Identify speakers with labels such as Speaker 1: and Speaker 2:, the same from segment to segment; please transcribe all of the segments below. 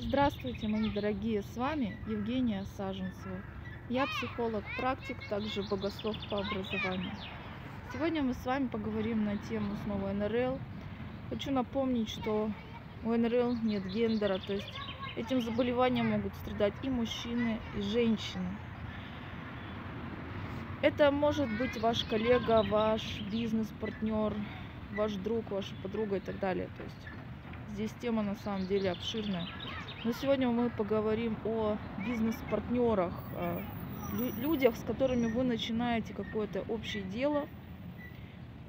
Speaker 1: Здравствуйте, мои дорогие! С вами Евгения Саженцева. Я психолог-практик, также богослов по образованию. Сегодня мы с вами поговорим на тему снова НРЛ. Хочу напомнить, что у НРЛ нет гендера, то есть этим заболеванием могут страдать и мужчины, и женщины. Это может быть ваш коллега, ваш бизнес-партнер, ваш друг, ваша подруга и так далее. То есть здесь тема на самом деле обширная. Но сегодня мы поговорим о бизнес-партнерах, людях, с которыми вы начинаете какое-то общее дело,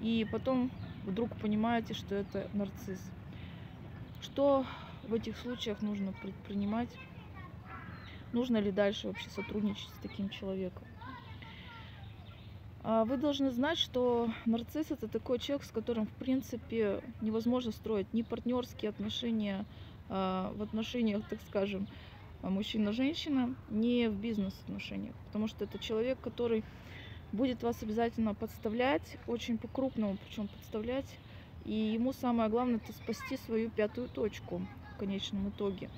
Speaker 1: и потом вдруг понимаете, что это нарцисс. Что в этих случаях нужно предпринимать? Нужно ли дальше вообще сотрудничать с таким человеком? А вы должны знать, что нарцисс это такой человек, с которым, в принципе, невозможно строить ни партнерские отношения, в отношениях, так скажем, мужчина-женщина, не в бизнес-отношениях. Потому что это человек, который будет вас обязательно подставлять, очень по-крупному причем подставлять. И ему самое главное это спасти свою пятую точку в конечном итоге.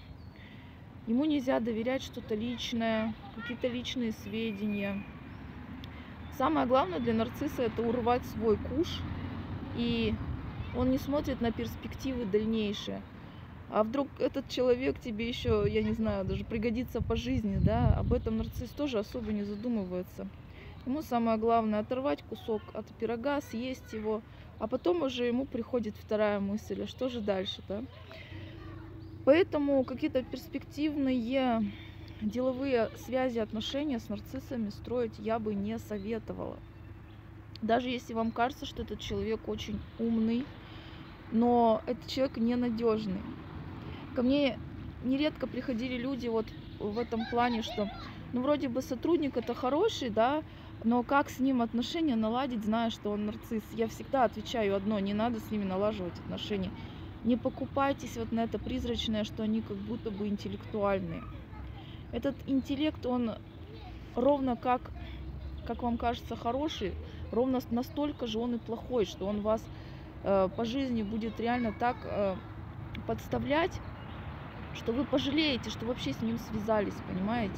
Speaker 1: Ему нельзя доверять что-то личное, какие-то личные сведения. Самое главное для нарцисса это урвать свой куш, и он не смотрит на перспективы дальнейшие. А вдруг этот человек тебе еще, я не знаю, даже пригодится по жизни, да, об этом нарцисс тоже особо не задумывается. Ему самое главное оторвать кусок от пирога, съесть его, а потом уже ему приходит вторая мысль, а что же дальше, да? Поэтому какие-то перспективные деловые связи, отношения с нарциссами строить я бы не советовала. Даже если вам кажется, что этот человек очень умный, но этот человек ненадежный. Ко мне нередко приходили люди вот в этом плане, что ну вроде бы сотрудник это хороший, да, но как с ним отношения наладить, зная, что он нарцисс? Я всегда отвечаю одно, не надо с ними налаживать отношения. Не покупайтесь вот на это призрачное, что они как будто бы интеллектуальные. Этот интеллект, он ровно как, как вам кажется, хороший, ровно настолько же он и плохой, что он вас э, по жизни будет реально так э, подставлять, что вы пожалеете, что вообще с ним связались, понимаете?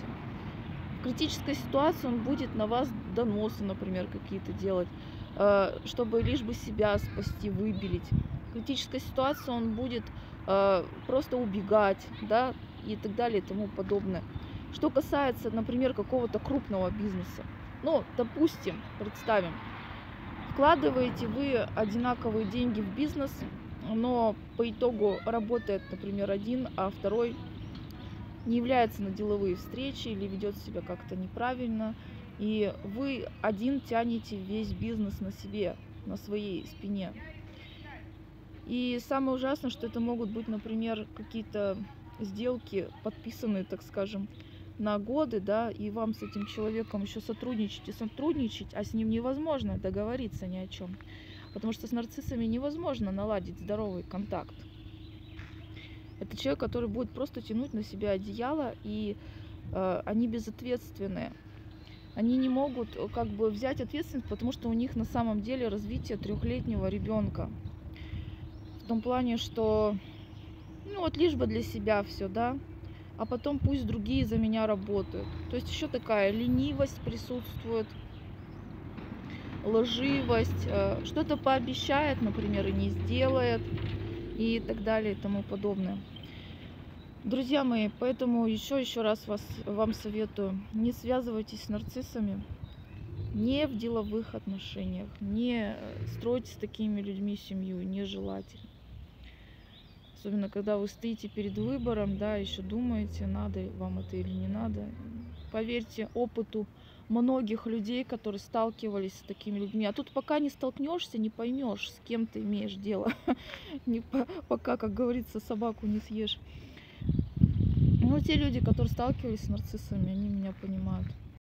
Speaker 1: В критической ситуации он будет на вас доносы, например, какие-то делать, э, чтобы лишь бы себя спасти, выбелить. В критической ситуации он будет э, просто убегать, да, и так далее и тому подобное. Что касается, например, какого-то крупного бизнеса, ну, допустим, представим, вкладываете вы одинаковые деньги в бизнес, но по итогу работает, например, один, а второй не является на деловые встречи или ведет себя как-то неправильно, и вы один тянете весь бизнес на себе, на своей спине. И самое ужасное, что это могут быть, например, какие-то сделки, подписанные, так скажем, на годы, да, и вам с этим человеком еще сотрудничать и сотрудничать, а с ним невозможно договориться ни о чем. Потому что с нарциссами невозможно наладить здоровый контакт. Это человек, который будет просто тянуть на себя одеяло, и э, они безответственные. Они не могут э, как бы взять ответственность, потому что у них на самом деле развитие трехлетнего ребенка. В том плане, что ну вот лишь бы для себя все, да, а потом пусть другие за меня работают. То есть еще такая ленивость присутствует, лживость, э, что-то пообещает, например, и не сделает, и так далее и тому подобное. Друзья мои, поэтому еще еще раз вас, вам советую, не связывайтесь с нарциссами, не в деловых отношениях, не стройте с такими людьми семью, нежелательно. Особенно, когда вы стоите перед выбором, да, еще думаете, надо вам это или не надо. Поверьте опыту многих людей, которые сталкивались с такими людьми. А тут пока не столкнешься, не поймешь, с кем ты имеешь дело. не пока, как говорится, собаку не съешь. Ну, те люди, которые сталкивались с нарциссами, они меня понимают.